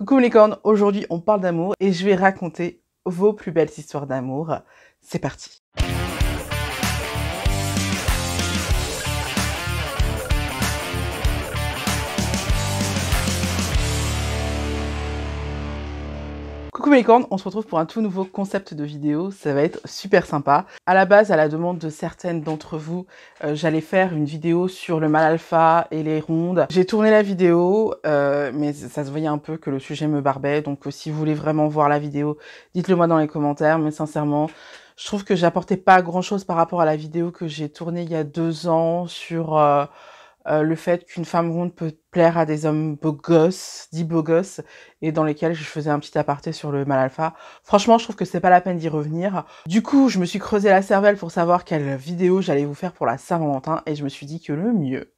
Coucou les cornes, aujourd'hui on parle d'amour et je vais raconter vos plus belles histoires d'amour. C'est parti Coucou on se retrouve pour un tout nouveau concept de vidéo, ça va être super sympa. À la base, à la demande de certaines d'entre vous, euh, j'allais faire une vidéo sur le mal alpha et les rondes. J'ai tourné la vidéo, euh, mais ça se voyait un peu que le sujet me barbait, donc euh, si vous voulez vraiment voir la vidéo, dites-le moi dans les commentaires, mais sincèrement, je trouve que j'apportais pas grand chose par rapport à la vidéo que j'ai tournée il y a deux ans sur euh, le fait qu'une femme ronde peut plaire à des hommes beaux gosses, dits beaux gosses, et dans lesquels je faisais un petit aparté sur le mal alpha. Franchement, je trouve que c'est pas la peine d'y revenir. Du coup, je me suis creusé la cervelle pour savoir quelle vidéo j'allais vous faire pour la Saint-Valentin, et je me suis dit que le mieux,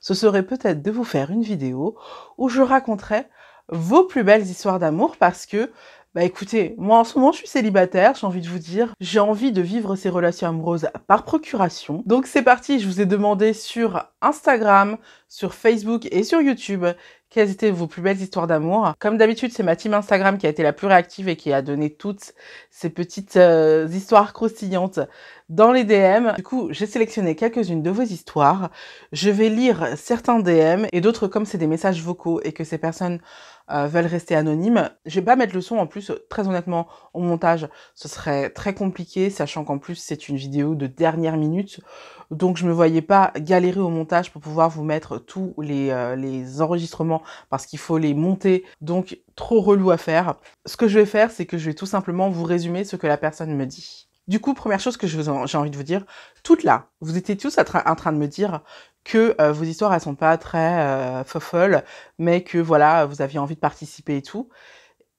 ce serait peut-être de vous faire une vidéo où je raconterais vos plus belles histoires d'amour parce que bah écoutez, moi en ce moment je suis célibataire, j'ai envie de vous dire, j'ai envie de vivre ces relations amoureuses par procuration. Donc c'est parti, je vous ai demandé sur Instagram, sur Facebook et sur YouTube quelles étaient vos plus belles histoires d'amour. Comme d'habitude, c'est ma team Instagram qui a été la plus réactive et qui a donné toutes ces petites euh, histoires croustillantes dans les DM. Du coup, j'ai sélectionné quelques-unes de vos histoires. Je vais lire certains DM et d'autres comme c'est des messages vocaux et que ces personnes euh, veulent rester anonymes. Je vais pas mettre le son en plus, très honnêtement, au montage, ce serait très compliqué, sachant qu'en plus c'est une vidéo de dernière minute. Donc je me voyais pas galérer au montage pour pouvoir vous mettre tous les, euh, les enregistrements parce qu'il faut les monter. Donc trop relou à faire. Ce que je vais faire, c'est que je vais tout simplement vous résumer ce que la personne me dit. Du coup, première chose que j'ai envie de vous dire, toutes là, vous étiez tous en train de me dire que euh, vos histoires elles sont pas très euh, mais que voilà, vous aviez envie de participer et tout.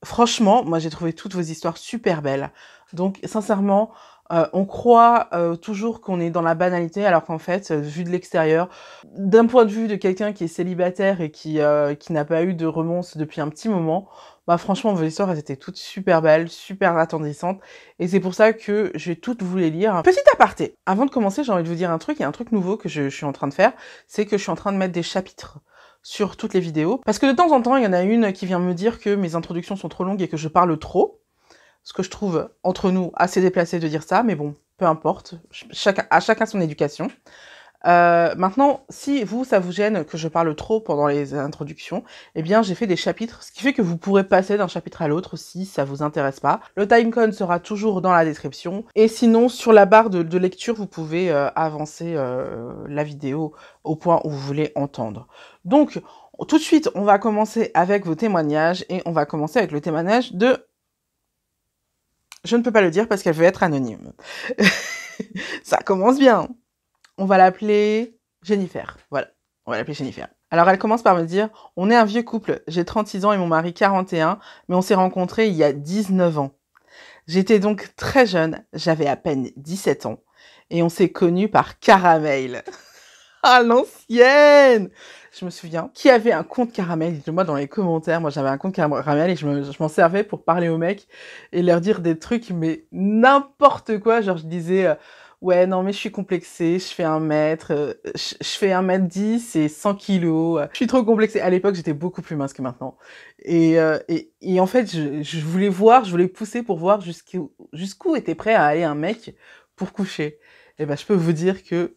Franchement, moi j'ai trouvé toutes vos histoires super belles. Donc sincèrement, euh, on croit euh, toujours qu'on est dans la banalité, alors qu'en fait, vu de l'extérieur, d'un point de vue de quelqu'un qui est célibataire et qui, qui n'a pas eu de romance depuis un petit moment, bah franchement vos histoires elles étaient toutes super belles, super attendrissantes. Et c'est pour ça que je vais toutes vous les lire. Petit aparté, avant de commencer j'ai envie de vous dire un truc, il y a un truc nouveau que je, suis en train de faire, c'est que je suis en train de mettre des chapitres sur toutes les vidéos. Parce que de temps en temps il y en a une qui vient me dire que mes introductions sont trop longues et que je parle trop, ce que je trouve entre nous assez déplacé de dire ça, mais bon, peu importe, à chacun son éducation. Euh, maintenant, si vous, ça vous gêne que je parle trop pendant les introductions, eh bien, j'ai fait des chapitres, ce qui fait que vous pourrez passer d'un chapitre à l'autre si ça vous intéresse pas. Le timecode sera toujours dans la description. Et sinon, sur la barre de, lecture, vous pouvez euh, avancer euh, la vidéo au point où vous voulez entendre. Donc, tout de suite, on va commencer avec vos témoignages et on va commencer avec le témoignage de... Je ne peux pas le dire parce qu'elle veut être anonyme. ça commence bien on va l'appeler Jennifer. Voilà, on va l'appeler Jennifer. Alors elle commence par me dire, on est un vieux couple, j'ai 36 ans et mon mari 41, mais on s'est rencontrés il y a 19 ans. J'étais donc très jeune, j'avais à peine 17 ans, et on s'est connus par Caramel. ah l'ancienne je me souviens, qui avait un compte caramel, dites-le-moi dans les commentaires, moi j'avais un compte caramel et je m'en servais pour parler aux mecs et leur dire des trucs, mais n'importe quoi, genre je disais, euh, ouais, non, mais je suis complexée, je fais un mètre, euh, je, fais un mètre dix et 100 kilos. Je suis trop complexée. À l'époque, j'étais beaucoup plus mince que maintenant. Et, euh, et, et en fait, je, je, voulais voir, je voulais pousser pour voir jusqu'où jusqu'où était prêt à aller un mec pour coucher. Et ben, je peux vous dire que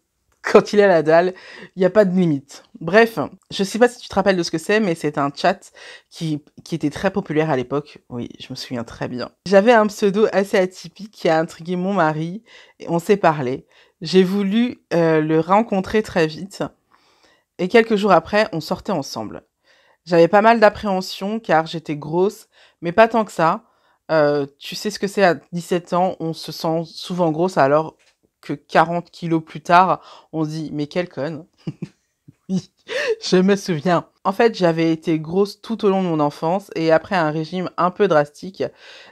quand il à la dalle, il n'y a pas de limite. Bref, je sais pas si tu te rappelles de ce que c'est, mais c'est un chat qui, qui était très populaire à l'époque. Oui, je me souviens très bien. J'avais un pseudo assez atypique qui a intrigué mon mari et on s'est parlé. J'ai voulu euh, le rencontrer très vite et quelques jours après, on sortait ensemble. J'avais pas mal d'appréhension car j'étais grosse, mais pas tant que ça. Euh, tu sais ce que c'est à 17 ans, on se sent souvent grosse alors que 40 kilos plus tard, on se dit mais quelle conne. oui, je me souviens. En fait, j'avais été grosse tout au long de mon enfance et après un régime un peu drastique,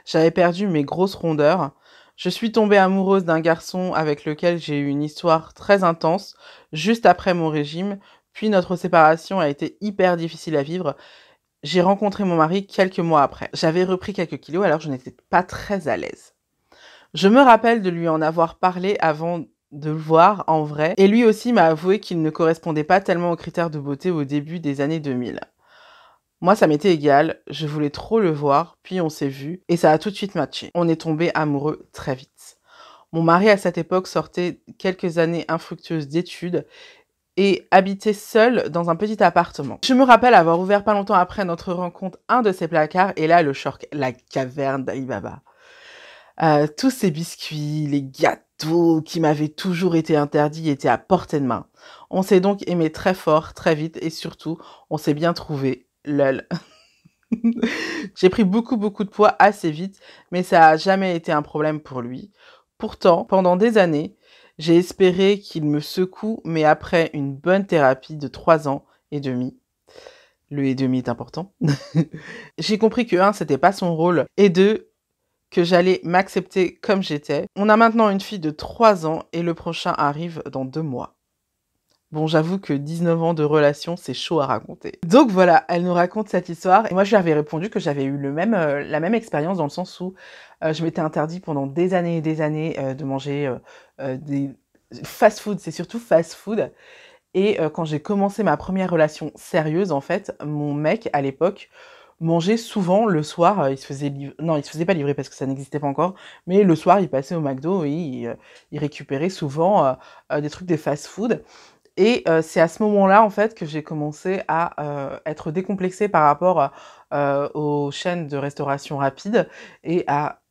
j'avais perdu mes grosses rondeurs. Je suis tombée amoureuse d'un garçon avec lequel j'ai eu une histoire très intense juste après mon régime, puis notre séparation a été hyper difficile à vivre. J'ai rencontré mon mari quelques mois après. J'avais repris quelques kilos alors je n'étais pas très à l'aise. Je me rappelle de lui en avoir parlé avant de le voir en vrai, et lui aussi m'a avoué qu'il ne correspondait pas tellement aux critères de beauté au début des années 2000. Moi, ça m'était égal, je voulais trop le voir, puis on s'est vu, et ça a tout de suite matché. On est tombé amoureux très vite. Mon mari, à cette époque, sortait quelques années infructueuses d'études et habitait seul dans un petit appartement. Je me rappelle avoir ouvert pas longtemps après notre rencontre un de ses placards, et là, le choc, la caverne d'Alibaba. Euh, tous ces biscuits, les gâteaux qui m'avaient toujours été interdits étaient à portée de main. On s'est donc aimé très fort, très vite, et surtout, on s'est bien trouvé lol. J'ai pris beaucoup beaucoup de poids assez vite, mais ça n'a jamais été un problème pour lui. Pourtant, pendant des années, j'ai espéré qu'il me secoue, mais après une bonne thérapie de trois ans et demi, le et demi est important, j'ai compris que un, c'était pas son rôle, et deux, que j'allais m'accepter comme j'étais. On a maintenant une fille de trois ans et le prochain arrive dans deux mois. Bon, j'avoue que 19 ans de relation, c'est chaud à raconter. Donc voilà, elle nous raconte cette histoire. Et moi, je lui avais répondu que j'avais eu euh, la même expérience dans le sens où euh, je m'étais interdit pendant des années et des années euh, de manger des fast-food. C'est surtout fast-food. Et quand j'ai commencé ma première relation sérieuse, en fait, mon mec, à l'époque, mangeait souvent le soir. il se faisait non, il se faisait pas livrer parce que ça n'existait pas encore. Mais le soir, il passait au McDo et il, il récupérait souvent des trucs des fast-food. Et euh, c'est à ce moment-là, en fait, que j'ai commencé à euh, être décomplexée par rapport euh, aux chaînes de restauration rapide et à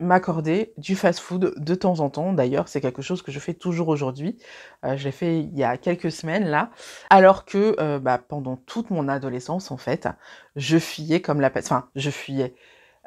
m'accorder du fast-food de temps en temps. D'ailleurs, c'est quelque chose que je fais toujours aujourd'hui. je l'ai fait il y a quelques semaines là, alors que bah, pendant toute mon adolescence, en fait, je fuyais comme la peste. Enfin, je fuyais.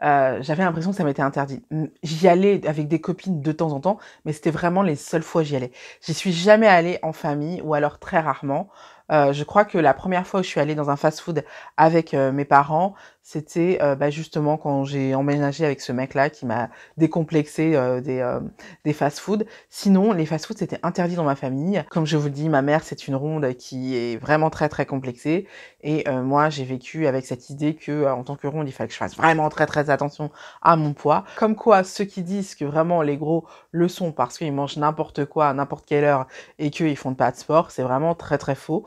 Euh, j'avais l'impression que ça m'était interdit. J'y allais avec des copines de temps en temps, mais c'était vraiment les seules fois où j'y allais. J'y suis jamais allée en famille ou alors très rarement. Euh, je crois que la première fois où je suis allée dans un fast-food avec euh, mes parents, c'était euh, bah, justement quand j'ai emménagé avec ce mec-là qui m'a décomplexé des, des fast-food. Sinon, les fast-food, c'était interdit dans ma famille. Comme je vous le dis, ma mère, c'est une ronde qui est vraiment très très complexée. Et moi, j'ai vécu avec cette idée que en tant que ronde, il fallait que je fasse vraiment très très attention à mon poids. Comme quoi, ceux qui disent que vraiment les gros le sont parce qu'ils mangent n'importe quoi à n'importe quelle heure et qu'ils font pas de sport, c'est vraiment très très faux.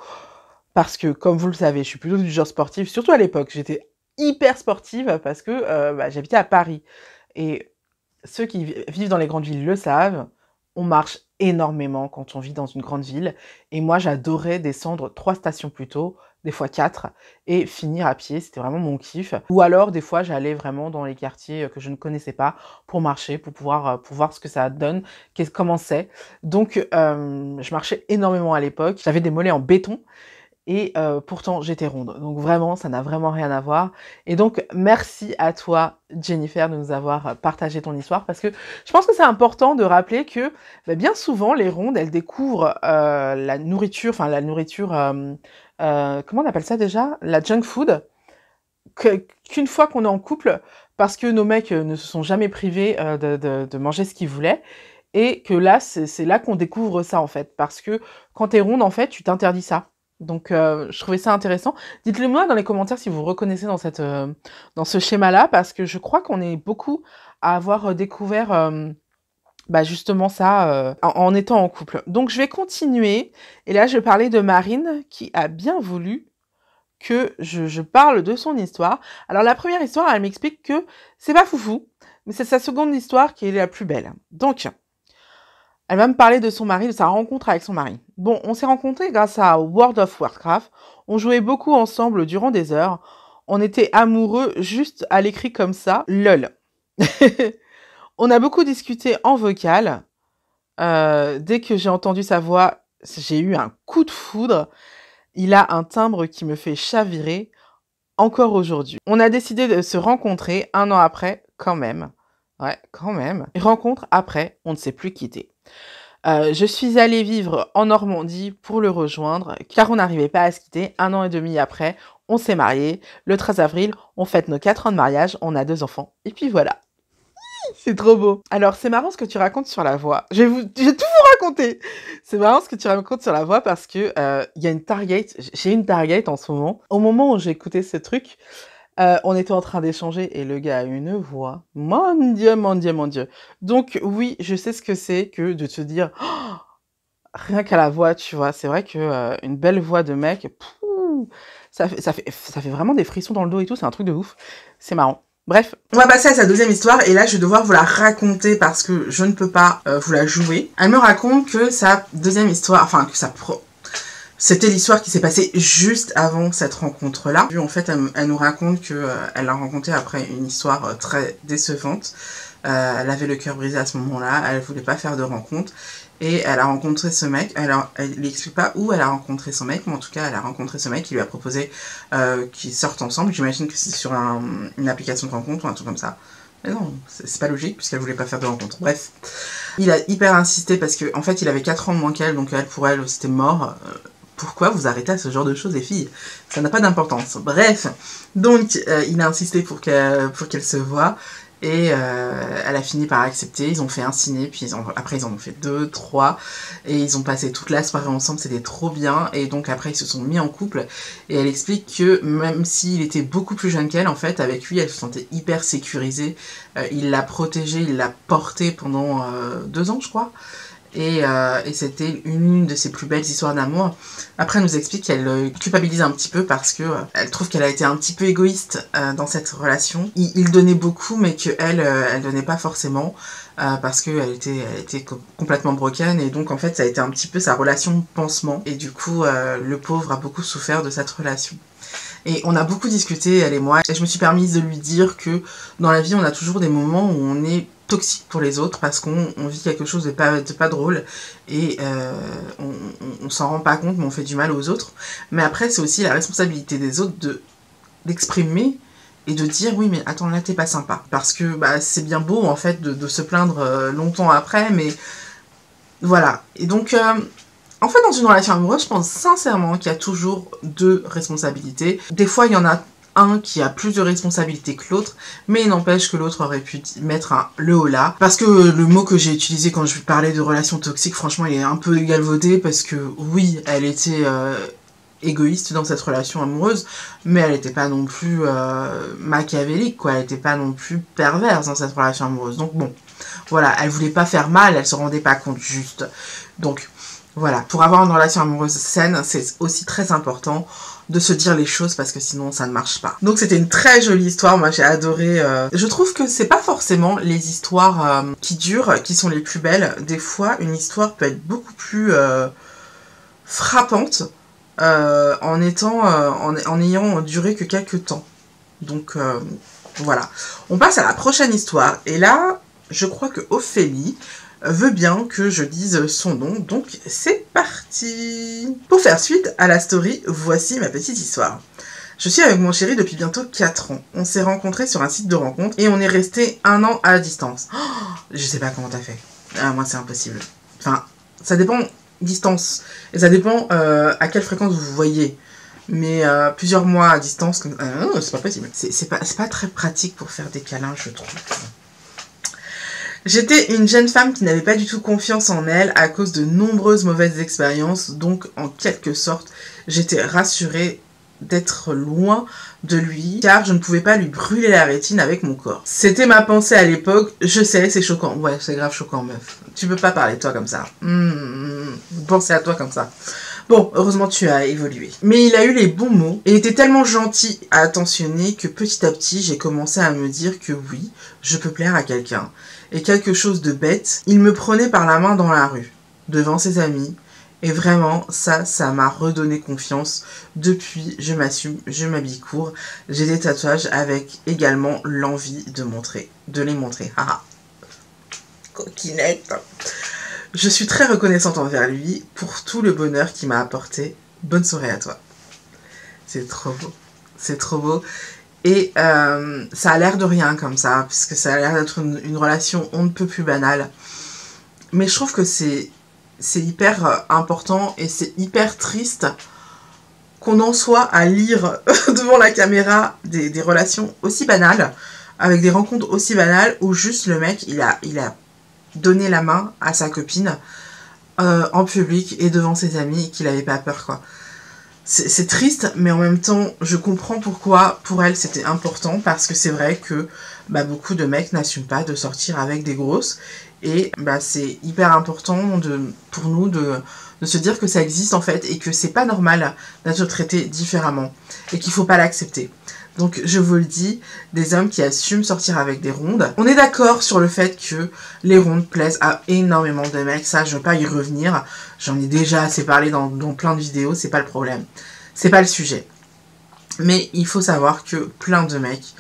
Parce que, comme vous le savez, je suis plutôt du genre sportif, surtout à l'époque, j'étais hyper sportive parce que euh, bah, j'habitais à Paris. Et ceux qui vivent dans les grandes villes le savent, on marche énormément quand on vit dans une grande ville. Et moi, j'adorais descendre trois stations plus tôt, des fois quatre, et finir à pied. C'était vraiment mon kiff. Ou alors, des fois, j'allais vraiment dans les quartiers que je ne connaissais pas pour marcher, pour pouvoir euh, pour voir ce que ça donne, comment c'est. Donc, euh, je marchais énormément à l'époque. J'avais des mollets en béton. Et euh, pourtant, j'étais ronde. Donc vraiment, ça n'a vraiment rien à voir. Et donc, merci à toi, Jennifer, de nous avoir partagé ton histoire. Parce que je pense que c'est important de rappeler que bah, bien souvent, les rondes, elles découvrent euh, la nourriture, enfin la nourriture, euh, comment on appelle ça déjà? La junk food. Qu'une fois qu'on est en couple, parce que nos mecs ne se sont jamais privés de, de, de manger ce qu'ils voulaient, et que là, c'est là qu'on découvre ça en fait. Parce que quand t'es ronde, en fait, tu t'interdis ça. Donc, euh, je trouvais ça intéressant. Dites-le moi dans les commentaires si vous reconnaissez dans, cette, euh, dans ce schéma-là, parce que je crois qu'on est beaucoup à avoir euh, découvert bah, justement ça en, étant en couple. Donc, je vais continuer. Et là, je vais parler de Marine qui a bien voulu que je, je parle de son histoire. Alors, la première histoire, elle m'explique que c'est pas foufou, mais c'est sa seconde histoire qui est la plus belle. Donc, elle va me parler de son mari, de sa rencontre avec son mari. Bon, on s'est rencontrés grâce à World of Warcraft. On jouait beaucoup ensemble durant des heures. On était amoureux juste à l'écrit comme ça. Lol. on a beaucoup discuté en vocal. Euh, dès que j'ai entendu sa voix, j'ai eu un coup de foudre. Il a un timbre qui me fait chavirer encore aujourd'hui. On a décidé de se rencontrer un an après, quand même. Ouais, quand même. Rencontre après, on ne s'est plus quitté. Euh, je suis allée vivre en Normandie pour le rejoindre, car on n'arrivait pas à se quitter. Un an et demi après, on s'est mariés. Le 13 avril, on fête nos 4 ans de mariage, on a deux enfants. Et puis voilà. C'est trop beau. Alors, c'est marrant ce que tu racontes sur la voix. Je vais, tout vous raconter. C'est marrant ce que tu racontes sur la voix parce que euh, il y a une target. J'ai une target en ce moment. Au moment où écouté ce truc, euh, on était en train d'échanger et le gars a une voix. Mon Dieu, mon Dieu, mon Dieu. Donc oui, je sais ce que c'est que de te dire rien qu'à la voix, tu vois. C'est vrai que euh, une belle voix de mec, Ça fait, ça, fait, ça fait vraiment des frissons dans le dos et tout, c'est un truc de ouf. C'est marrant. Bref. On va passer à sa deuxième histoire et là je vais devoir vous la raconter parce que je ne peux pas euh, vous la jouer. Elle me raconte que sa deuxième histoire, enfin que sa pro... C'était l'histoire qui s'est passée juste avant cette rencontre-là. En fait, elle, nous raconte qu'elle euh, l'a rencontré après une histoire euh, très décevante. elle avait le cœur brisé à ce moment-là, elle voulait pas faire de rencontre. Et elle a rencontré ce mec, elle, n'explique pas où elle a rencontré son mec, mais en tout cas elle a rencontré ce mec qui lui a proposé euh, qu'ils sortent ensemble. J'imagine que c'est sur une application de rencontre ou un truc comme ça. Mais non, c'est pas logique puisqu'elle voulait pas faire de rencontre. Bref. Il a hyper insisté parce qu'en en fait il avait 4 ans de moins qu'elle, donc elle pour elle c'était mort. Pourquoi vous arrêtez à ce genre de choses les filles? Ça n'a pas d'importance. Bref, donc euh, il a insisté pour qu'elle se voit. Et euh, elle a fini par accepter. Ils ont fait un ciné, puis après ils en ont fait deux, trois. Et ils ont passé toute la soirée ensemble, c'était trop bien. Et donc après ils se sont mis en couple. Et elle explique que même s'il était beaucoup plus jeune qu'elle, en fait, avec lui, elle se sentait hyper sécurisée. Euh, il l'a protégée, il l'a portée pendant deux ans, je crois. Euh, et, c'était une de ses plus belles histoires d'amour. Après, elle nous explique qu'elle euh, culpabilise un petit peu parce que euh, elle trouve qu'elle a été un petit peu égoïste dans cette relation. Il, donnait beaucoup, mais qu'elle, elle donnait pas forcément parce qu'elle était, était complètement broken et donc en fait, ça a été un petit peu sa relation pansement. Et du coup, le pauvre a beaucoup souffert de cette relation. Et on a beaucoup discuté, elle et moi, et je me suis permise de lui dire que dans la vie, on a toujours des moments où on est toxique pour les autres parce qu'on vit quelque chose de pas, de pas drôle et euh, on, s'en rend pas compte mais on fait du mal aux autres. Mais après c'est aussi la responsabilité des autres de d'exprimer et de dire oui mais attends là t'es pas sympa. Parce que bah, c'est bien beau en fait de, se plaindre euh, longtemps après mais voilà. Et donc euh, en fait dans une relation amoureuse je pense sincèrement qu'il y a toujours deux responsabilités. Des fois il y en a un qui a plus de responsabilités que l'autre, mais il n'empêche que l'autre aurait pu mettre un le là. Parce que le mot que j'ai utilisé quand je parlais de relations toxiques, franchement, il est un peu galvaudé parce que oui, elle était euh, égoïste dans cette relation amoureuse, mais elle n'était pas non plus euh, machiavélique, quoi. Elle n'était pas non plus perverse dans cette relation amoureuse. Donc bon, voilà, elle voulait pas faire mal, elle se rendait pas compte juste. Donc voilà, pour avoir une relation amoureuse saine, c'est aussi très important de se dire les choses parce que sinon ça ne marche pas. Donc c'était une très jolie histoire, moi j'ai adoré. Euh, je trouve que c'est pas forcément les histoires euh, qui durent qui sont les plus belles. Des fois une histoire peut être beaucoup plus euh, frappante en étant en, ayant duré que quelques temps. Donc voilà. On passe à la prochaine histoire et là je crois que Ophélie veut bien que je dise son nom, donc c'est parti Pour faire suite à la story, voici ma petite histoire. Je suis avec mon chéri depuis bientôt 4 ans. On s'est rencontrés sur un site de rencontre et on est resté un an à distance. Oh, je sais pas comment t'as fait. Ah, moi c'est impossible. Enfin, ça dépend distance. Et ça dépend euh, à quelle fréquence vous voyez. Mais euh, plusieurs mois à distance, euh, c'est pas possible. C'est pas, pas très pratique pour faire des câlins, je trouve. J'étais une jeune femme qui n'avait pas du tout confiance en elle à cause de nombreuses mauvaises expériences, donc en quelque sorte, j'étais rassurée d'être loin de lui car je ne pouvais pas lui brûler la rétine avec mon corps. C'était ma pensée à l'époque, je sais, c'est choquant. Ouais, c'est grave choquant, meuf. Tu peux pas parler de toi comme ça. Mmh, penser à toi comme ça. Bon, heureusement tu as évolué. Mais il a eu les bons mots et était tellement gentil à attentionner que petit à petit j'ai commencé à me dire que oui, je peux plaire à quelqu'un et quelque chose de bête, il me prenait par la main dans la rue, devant ses amis, et vraiment, ça, ça m'a redonné confiance. Depuis, je m'assume, je m'habille court. J'ai des tatouages avec également l'envie de montrer, de les montrer. Haha. Coquinette. Je suis très reconnaissante envers lui pour tout le bonheur qu'il m'a apporté. Bonne soirée à toi. C'est trop beau. C'est trop beau. Et euh, ça a l'air de rien comme ça, puisque ça a l'air d'être une, relation on ne peut plus banale. Mais je trouve que c'est hyper euh, important et c'est hyper triste qu'on en soit à lire devant la caméra des, relations aussi banales, avec des rencontres aussi banales, où juste le mec, il a, donné la main à sa copine euh, en public et devant ses amis, qu'il n'avait pas peur, quoi. C'est triste, mais en même temps, je comprends pourquoi pour elle c'était important parce que c'est vrai que bah, beaucoup de mecs n'assument pas de sortir avec des grosses et bah, c'est hyper important pour nous de, de se dire que ça existe en fait et que c'est pas normal d'être traité différemment et qu'il faut pas l'accepter. Donc je vous le dis, des hommes qui assument sortir avec des rondes. On est d'accord sur le fait que les rondes plaisent à énormément de mecs, ça je veux pas y revenir. J'en ai déjà assez parlé dans, plein de vidéos, c'est pas le problème. C'est pas le sujet. Mais il faut savoir que plein de mecs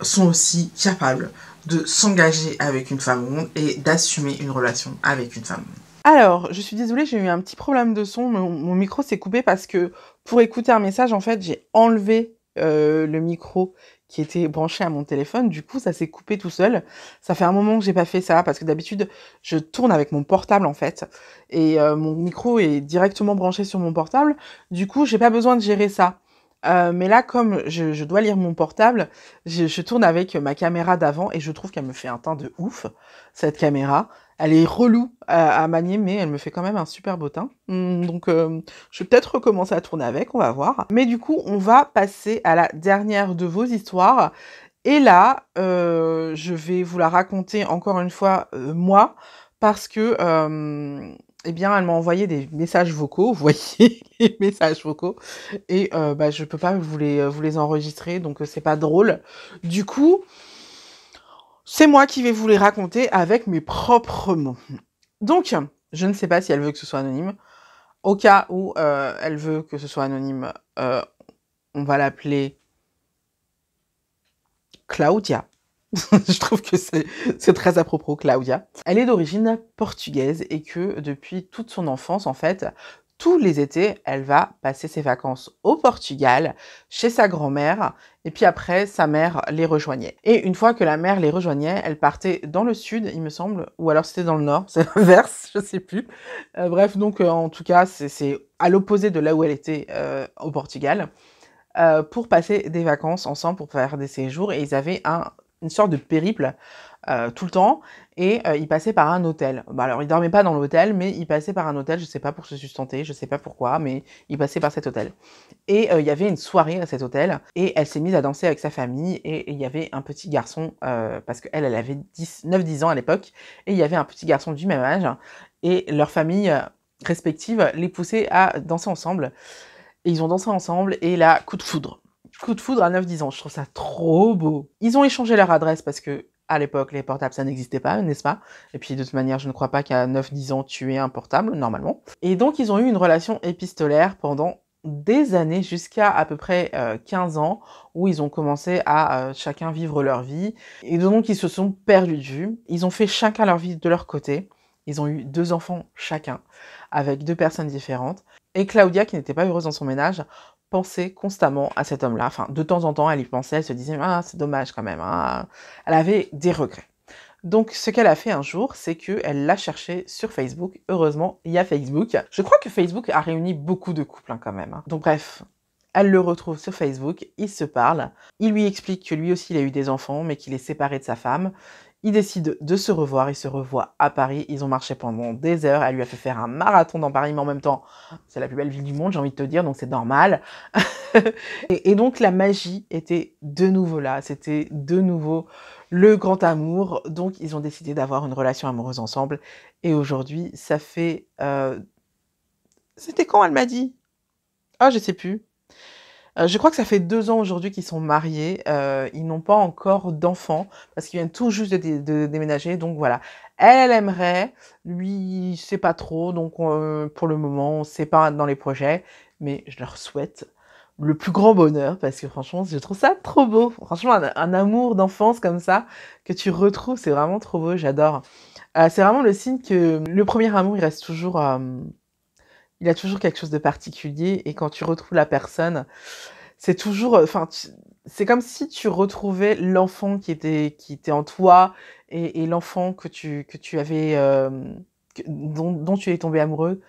sont aussi capables de s'engager avec une femme ronde et d'assumer une relation avec une femme ronde. Alors, je suis désolée, j'ai eu un petit problème de son. Mon micro s'est coupé parce que pour écouter un message, en fait, j'ai enlevé euh, le micro qui était branché à mon téléphone. Du coup, ça s'est coupé tout seul. Ça fait un moment que j'ai pas fait ça parce que d'habitude, je tourne avec mon portable en fait et euh, mon micro est directement branché sur mon portable. Du coup, j'ai pas besoin de gérer ça. Euh, mais là, comme je, dois lire mon portable, je, je tourne avec ma caméra d'avant et je trouve qu'elle me fait un teint de ouf, cette caméra. Elle est relou à, manier, mais elle me fait quand même un super beau teint. Hum, donc, euh, je vais peut-être recommencer à tourner avec, on va voir. Mais du coup, on va passer à la dernière de vos histoires. Et là, euh, je vais vous la raconter encore une fois, euh, moi, parce que, eh bien, elle m'a envoyé des messages vocaux, vous voyez, les messages vocaux, et bah, je peux pas vous les, vous les enregistrer, donc c'est pas drôle. Du coup, c'est moi qui vais vous les raconter avec mes propres mots. Donc, je ne sais pas si elle veut que ce soit anonyme. Au cas où euh, elle veut que ce soit anonyme, euh, on va l'appeler Claudia. je trouve que c'est très à propos, Claudia. Elle est d'origine portugaise et que depuis toute son enfance, en fait, tous les étés, elle va passer ses vacances au Portugal, chez sa grand-mère, et puis après, sa mère les rejoignait. Et une fois que la mère les rejoignait, elle partait dans le sud, il me semble, ou alors c'était dans le nord, c'est l'inverse, je sais plus. Euh, bref, donc euh, en tout cas, c'est à l'opposé de là où elle était euh, au Portugal, pour passer des vacances ensemble, pour faire des séjours, et ils avaient un, une sorte de périple tout le temps et euh, il passait par un hôtel. Bah, alors il dormait pas dans l'hôtel, mais il passait par un hôtel, je sais pas pour se sustenter, je sais pas pourquoi, mais il passait par cet hôtel. Et euh, il y avait une soirée à cet hôtel, et elle s'est mise à danser avec sa famille, et il y avait un petit garçon, euh, parce qu'elle, elle avait 9-10 ans à l'époque, et il y avait un petit garçon du même âge, et leur famille respective les poussait à danser ensemble. Et ils ont dansé ensemble, et là, coup de foudre. Coup de foudre à 9-10 ans, je trouve ça trop beau. Ils ont échangé leur adresse parce que à l'époque, les portables, ça n'existait pas, n'est-ce pas? Et puis, de toute manière, je ne crois pas qu'à 9-10 ans, tu aies un portable, normalement. Et donc, ils ont eu une relation épistolaire pendant des années, jusqu'à à peu près 15 euh, ans, où ils ont commencé à euh, chacun vivre leur vie. Et donc, ils se sont perdus de vue. Ils ont fait chacun leur vie de leur côté. Ils ont eu deux enfants chacun, avec deux personnes différentes. Et Claudia, qui n'était pas heureuse dans son ménage, pensait constamment à cet homme-là. Enfin, de temps en temps, elle y pensait, elle se disait, ah, c'est dommage quand même. Hein. Elle avait des regrets. Donc, ce qu'elle a fait un jour, c'est qu'elle l'a cherché sur Facebook. Heureusement, il y a Facebook. Je crois que Facebook a réuni beaucoup de couples hein, quand même. Hein. Donc, bref, elle le retrouve sur Facebook, ils se parlent. Il lui explique que lui aussi, il a eu des enfants, mais qu'il est séparé de sa femme. Ils décident de se revoir, ils se revoient à Paris, ils ont marché pendant des heures, elle lui a fait faire un marathon dans Paris, mais en même temps, c'est la plus belle ville du monde, j'ai envie de te dire, donc c'est normal. et, donc la magie était de nouveau là, c'était de nouveau le grand amour, donc ils ont décidé d'avoir une relation amoureuse ensemble, et aujourd'hui, ça fait... Euh, c'était quand elle m'a dit? Ah, je sais plus. Euh, je crois que ça fait deux ans aujourd'hui qu'ils sont mariés. Euh, ils n'ont pas encore d'enfants parce qu'ils viennent tout juste de, déménager. Donc voilà. Elle, elle aimerait. Lui, c'est pas trop. Donc euh, pour le moment, c'est pas dans les projets. Mais je leur souhaite le plus grand bonheur parce que franchement, je trouve ça trop beau. Franchement, un, amour d'enfance comme ça que tu retrouves, c'est vraiment trop beau. J'adore. c'est vraiment le signe que le premier amour, il reste toujours il a toujours quelque chose de particulier et quand tu retrouves la personne, c'est toujours, enfin, c'est comme si tu retrouvais l'enfant qui était, qui était en toi et, l'enfant que tu, que tu avais, euh, dont, tu es tombé amoureux.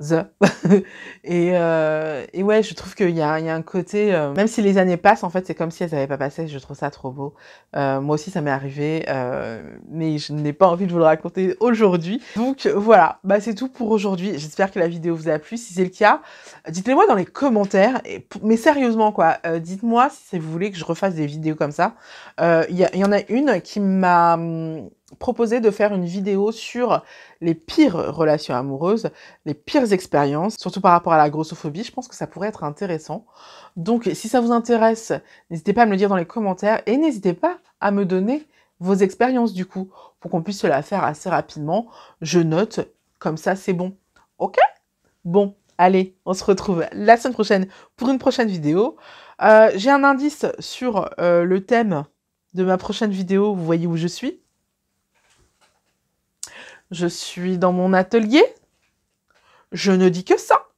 The. et, euh, et ouais, je trouve qu'il y, y, a un côté, euh, même si les années passent, en fait, c'est comme si elles n'avaient pas passé. Je trouve ça trop beau. Euh, moi aussi, ça m'est arrivé, euh, mais je n'ai pas envie de vous le raconter aujourd'hui. Donc voilà, bah, c'est tout pour aujourd'hui. J'espère que la vidéo vous a plu. Si c'est le cas, dites-le moi dans les commentaires. Mais sérieusement, quoi, euh, dites-moi si vous voulez que je refasse des vidéos comme ça. Il y, y, en a une qui m'a hum, proposé de faire une vidéo sur les pires relations amoureuses, les pires expériences, surtout par rapport à la grossophobie. Je pense que ça pourrait être intéressant. Donc, si ça vous intéresse, n'hésitez pas à me le dire dans les commentaires et n'hésitez pas à me donner vos expériences du coup pour qu'on puisse se la faire assez rapidement. Je note, comme ça c'est bon. Ok? Bon, allez, on se retrouve la semaine prochaine pour une prochaine vidéo. Euh, J'ai un indice sur euh, le thème de ma prochaine vidéo. Vous voyez où je suis je suis dans mon atelier. Je ne dis que ça.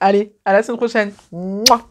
Allez, à la semaine prochaine. Mouah